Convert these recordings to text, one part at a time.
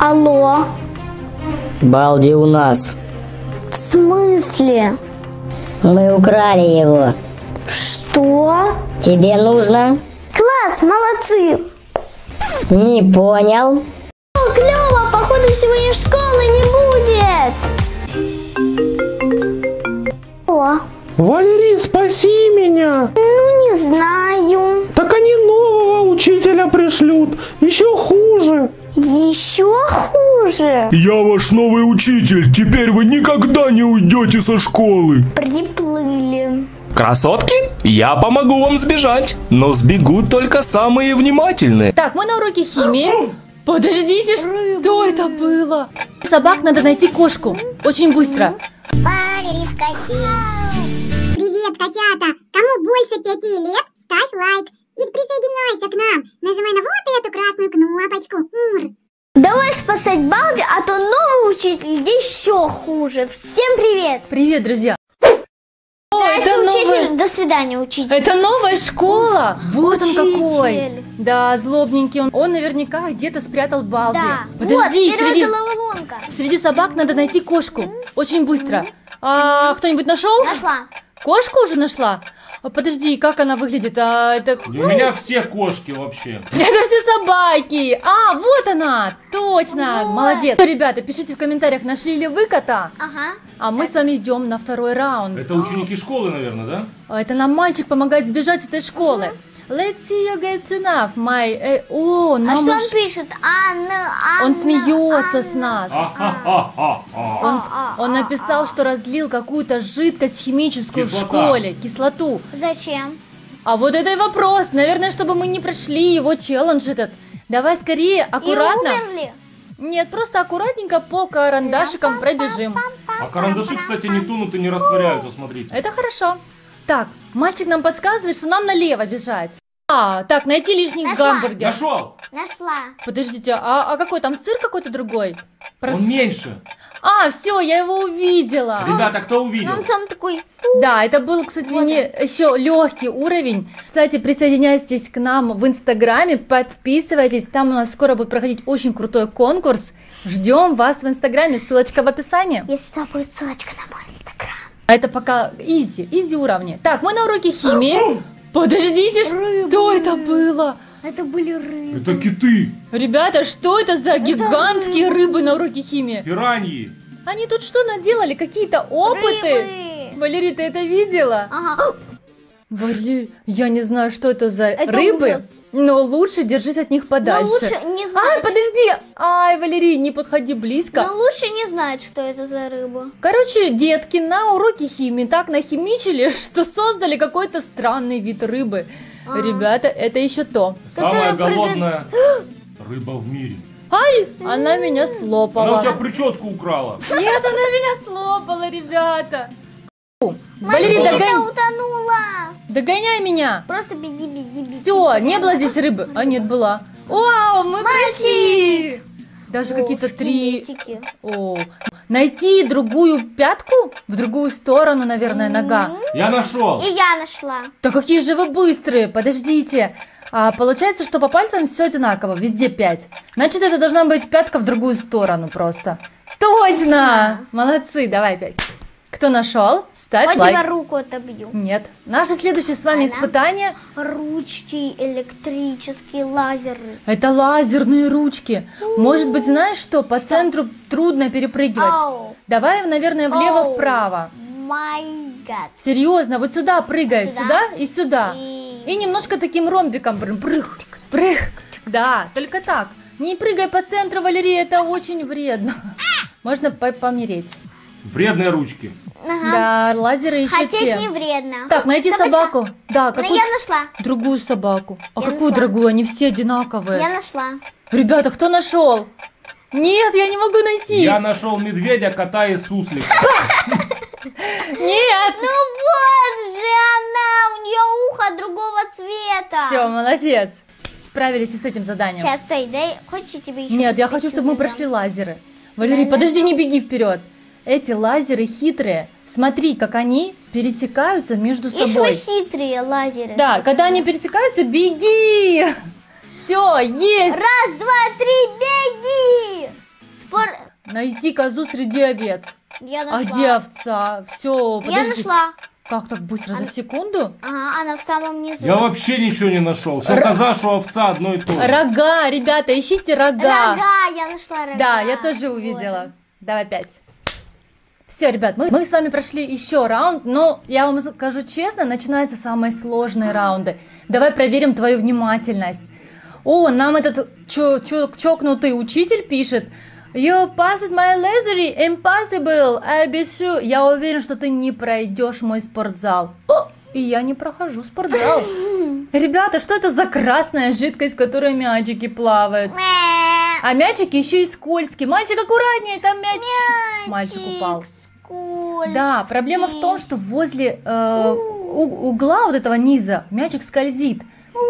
Алло, Балди у нас. в смысле? Мы украли его. Что? Тебе нужно? Класс, молодцы! Не понял. О, клево, походу сегодня школы не будет. О, Валерий, спаси меня! ну не знаю. Так они нового учителя пришлют. Еще хуже. Еще хуже. Я ваш новый учитель. Теперь вы никогда не уйдете со школы. Приплыли. Красотки, я помогу вам сбежать. Но сбегут только самые внимательные. Так, мы на уроке химии. Подождите, что это было? Собак надо найти кошку. Очень быстро. Привет, котята! Кому больше пяти лет, ставь лайк и присоединяйся к нам. Нажимай на вот эту красную кнопочку. Мур. Давай спасать Балди, а то новый учитель еще хуже. Всем привет! Привет, друзья. О, Здрасте, это учитель. новая... До свидания, учитель. Это новая школа. Вот он Учитель. какой. Да, злобненький он. Он наверняка где-то спрятал Балди. Да. Подожди, вот, среди... головоломка. среди собак надо найти кошку. Очень быстро. А, кто-нибудь нашел? Нашла. Кошку уже нашла? А, Подожди, как она выглядит? А, это... У меня все кошки вообще. Это все собаки. А, вот она. Точно. Вот. Молодец. Ребята, пишите в комментариях, нашли ли вы кота. Ага. А мы с вами идем на второй раунд. Это ученики школы, наверное, да? А, Это нам мальчик помогает сбежать с этой школы. Let's see you get enough, my... э, о, А нам что уж- он пишет? Анна, Анна, Он смеется с нас. А-ха-ха-ха. Он, он написал, что разлил какую-то жидкость химическую в Кислота. школе, кислоту. Зачем? А вот это и вопрос. Наверное, чтобы мы не прошли его челлендж этот. Давай скорее, аккуратно. И умерли? Нет, просто аккуратненько по карандашикам пробежим. А карандаши, кстати, не тонут и не растворяются, смотрите. Это хорошо. Так, мальчик нам подсказывает, что нам налево бежать. А, так, найти лишний Нашла. гамбургер. Нашел! Нашла. Подождите, а, а какой там сыр какой-то другой? Прос- Он меньше. А, все, я его увидела. Ребята, кто увидел? он сам такой. Да, это был, кстати, Вот не еще легкий уровень. Кстати, присоединяйтесь к нам в Инстаграме, подписывайтесь. Там у нас скоро будет проходить очень крутой конкурс. Ждем вас в Инстаграме. Ссылочка в описании. Если что, будет ссылочка на мой инстаграм. А это пока изи, изи уровни. Так, мы на уроке химии. Подождите, что это было? Это были рыбы. Это киты, Ребята, что это за гигантские рыбы на уроке химии? пираньи. Они тут что наделали? Какие-то опыты? Рыбы. Валерий, ты это видела? Ага. Валерий, я не знаю, что это за Это рыбы, ужас. но лучше держись от них Но подальше. лучше не Ай, знать. подожди! Ай, Валерий, не подходи близко. Но лучше не знать, что это за рыба. Короче, детки на уроке химии так нахимичили, что создали какой-то странный вид рыбы. А. Ребята, это еще то. Самая Которая голодная рыба в мире. Ай, она меня Она у тебя слопала. прическу украла. Нет, она меня слопала, ребята. Валерий, догоняй, утонула. догоняй меня. Просто беги, беги, беги. Все, не было здесь рыбы. А нет, была. Вау, мы прошли. Даже какие-то три... О, найти другую пятку в другую сторону, наверное, нога. Я нашел. И я нашла. Да какие же вы быстрые, подождите. А, получается, что по пальцам все одинаково, везде 5. Значит, это должна быть пятка в другую сторону просто. Точно! Молодцы, давай опять. Кто нашел, ставь Вот лайк. тебя руку отобью. Нет. Наше следующее с вами Она? испытание Ручки электрические, лазеры. это лазерные ручки. Может быть, знаешь что, по центру трудно перепрыгивать. Ау. Давай, наверное, Оу. влево-вправо. Май гад. Серьезно, вот сюда прыгай, Сюда? сюда и сюда. И- И немножко таким ромбиком прых, прых. Да, только так. Не прыгай по центру, Валерия, это очень вредно. Можно по- помереть. Вредные ручки. Ага. Да, лазеры еще Хотеть те. не вредно. Так, найти Собачка. собаку. Да, какую я нашла. другую собаку. А Я какую нашла. другую? Они все одинаковые. Я нашла. Ребята, кто нашел? Нет, я не могу найти. Я нашел медведя, кота и суслика. Нет. Ну вот же она, у нее ухо другого цвета. Все, молодец. Справились и с этим заданием. Сейчас, стой, дай, хочешь тебе еще Нет, я хочу, чтобы мы прошли лазеры. Валерий, подожди, не беги вперед. Эти лазеры хитрые. Смотри, как они пересекаются между вы собой. хитрые лазеры. Да, когда они пересекаются, беги! Все, есть! Раз, два, три, беги! Найти козу среди овец. Я А нашла. где овца? Все, Я подожди. нашла. Как так быстро? За Она- секунду? Ага, она в самом низу. Я вообще ничего не нашел. Что Р- коза, что овца одно и то же. Рога, ребята, ищите рога. Рога, я нашла рога. Да, я тоже Вот увидела. он. Давай пять. Все, ребят, мы, мы с вами прошли еще раунд, но я вам скажу честно, начинаются самые сложные раунды. Давай проверим твою внимательность. О, нам этот чо- чо- чокнутый учитель пишет. You passed my leisure, impossible, I be sure. Я уверен, что ты не пройдешь мой спортзал. О, и я не прохожу спортзал. Ребята, что это за красная жидкость, в которой мячики плавают? А мячики еще и скользкие. Мальчик, аккуратнее, там мяч. Мальчик упал. Скользкий. Да, проблема в том, что возле э, угла вот этого низа мячик скользит.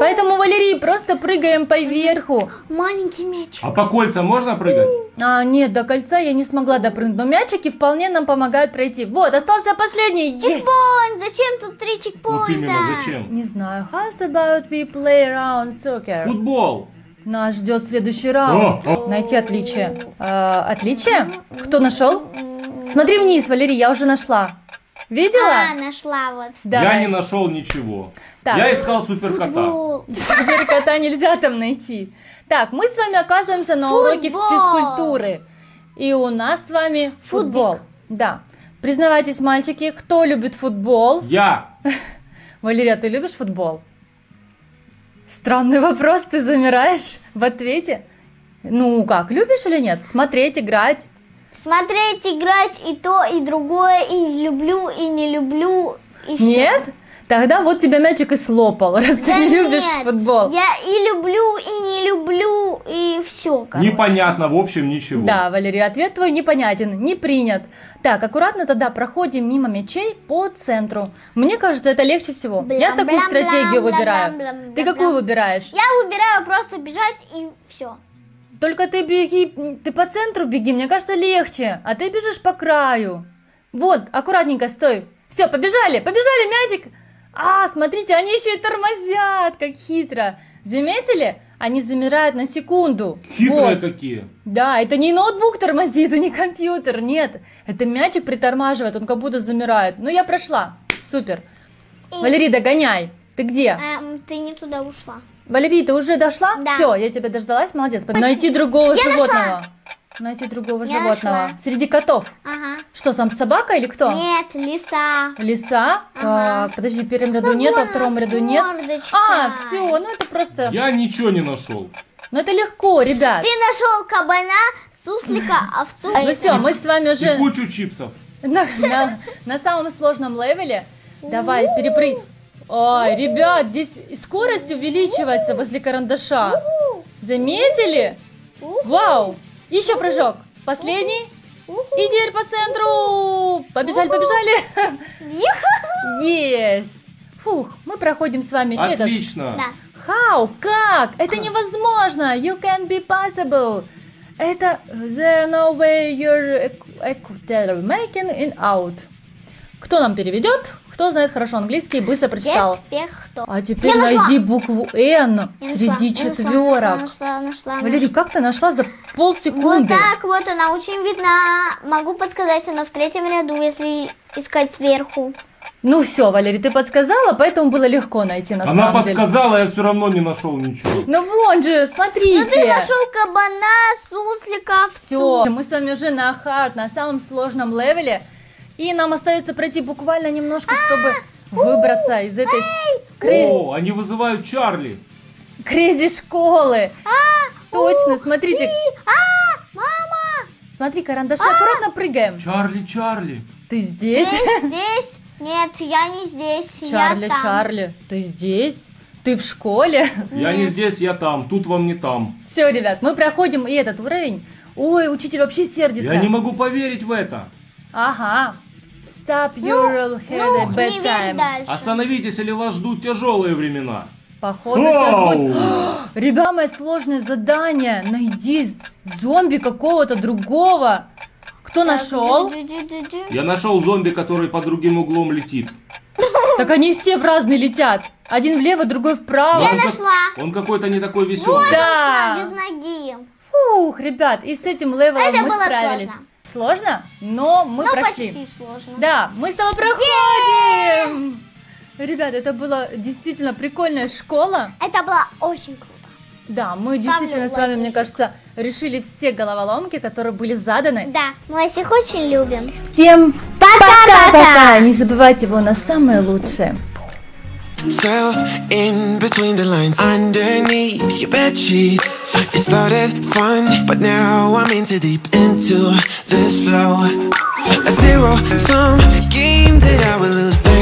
Поэтому, Валерий, просто прыгаем по верху. Маленький мяч. А по кольцам можно прыгать? А, нет, до кольца я не смогла допрыгнуть. Но мячики вполне нам помогают пройти. Вот, остался последний. Есть. Чекпоинт! Зачем тут три чекпоинта? Вот именно, зачем? Не знаю. How's about we play around soccer? Футбол. Нас ждет следующий раунд. О, Найти отличие. Э, отличие? Кто нашел? Смотри вниз, Валерий, я уже нашла. Видела? А, нашла вот. Я Давай. не нашел ничего. Так. Я искал суперкота. Футбол. Теперь кота нельзя там найти. Так, мы с вами оказываемся на уроке физкультуры. И у нас с вами футбол. Да. Признавайтесь, мальчики, кто любит футбол? Я. Валерия, ты любишь футбол? Странный вопрос, ты замираешь в ответе. Ну как, любишь или нет? Смотреть, играть. Смотреть, играть и то, и другое, и люблю, и не люблю, и всё. Нет? Тогда вот тебя мячик и слопал, раз ты Да не любишь нет, футбол. Я и люблю, и не люблю, и все. Непонятно, в общем, ничего. Да, Валерий, ответ твой непонятен, не принят. Так, аккуратно тогда проходим мимо мячей по центру. Мне кажется, это легче всего. Я Блям, такую блям, стратегию блям, выбираю. блям, блям, Ты какую блям. выбираешь? Я выбираю просто бежать и все. Только ты беги, ты по центру беги, мне кажется, легче, а ты бежишь по краю. Вот, аккуратненько стой. Все, побежали, побежали, мячик. А, смотрите, они еще и тормозят, как хитро. Заметили? Они замирают на секунду. Хитрые Вот. какие. Да, это не ноутбук тормозит, это не компьютер, нет. Это мячик притормаживает, он как будто замирает. Ну, я прошла. Супер. И- Валерий, догоняй. Ты где? Эм, ты не туда ушла. Валерий, ты уже дошла? Да. Все, я тебя дождалась, молодец. Найти другого Я животного. Найти другого Я животного. нашла. Среди котов. Ага. Что, сам собака или кто? Нет, лиса. Лиса? Ага. Так, подожди, в первом ряду Ну, нет, а во втором ряду нет. мордочкой. А, все, ну это просто... Я ничего не нашел. Ну это легко, ребят. Ты нашел кабана, суслика, овцу. Ну все, мы с вами И уже... кучу чипсов. на, на- на самом сложном левеле. Давай, перепрыг. Ой, ребят, здесь скорость увеличивается возле карандаша. Заметили? Вау! Еще прыжок. Последний. И теперь по центру. Побежали, побежали. Есть. Фух, мы проходим с вами этот. Отлично. Да. How? Как? Это невозможно. You can be possible. Это there no way you're making it out. Кто нам переведет? Кто знает хорошо английский, быстро прочитал. А теперь Я нашла. найди букву нашла, среди нашла, четверок. Нашла, нашла, нашла, Валерий, как ты нашла за Вот полсекунды? так вот она очень видна. Могу подсказать, она в третьем ряду, если искать сверху. Ну все, Валерий, ты подсказала, поэтому было легко найти на Она самом деле. подсказала, я все равно не нашел ничего. Ну вон же, смотрите. Ну ты нашел кабана, суслика, овцу. Все, мы с вами уже на hard, на самом сложном level е. И нам остается пройти буквально немножко, чтобы выбраться из этой кры- О, они вызывают Чарли. crazy школы. Точно, смотрите. А, мама! Смотри, карандаши, аккуратно прыгаем. Чарли, Чарли. Ты здесь? Здесь? Нет, я не здесь, Чарли, я там. Чарли, ты здесь? Ты в школе? Я не здесь, я там. Тут вам не там. Все, ребят, мы проходим и этот уровень. Ой, учитель вообще сердится. Я не могу поверить в это. Ага. Stop your head Ну, at не верь bedtime. Остановитесь, или вас ждут тяжелые времена. Походу сейчас будет... Ребята, самое сложное задание. Найди з- зомби какого-то другого. Кто нашел? Я нашел зомби, который под другим углом летит. Так они все в разные летят. Один влево, другой вправо. Я Он как- нашла. Он какой-то не такой веселый. Да. Без ноги. Ух, ребят, и с этим левелом Это мы было справились. сложно. Сложно, но мы Ну, прошли. почти сложно. Да, мы с тобой проходим! Ребят, это была действительно прикольная школа. Это было очень круто. Да, мы Ставлю действительно с вами, мне кажется, решили все головоломки, которые были заданы. Да, мы их очень любим. Всем Пока-пока! Не забывайте его на самое лучшее. Self in between the lines, underneath your bed sheets. It started fun, but now I'm into deep into this flow. A zero sum game that I will lose.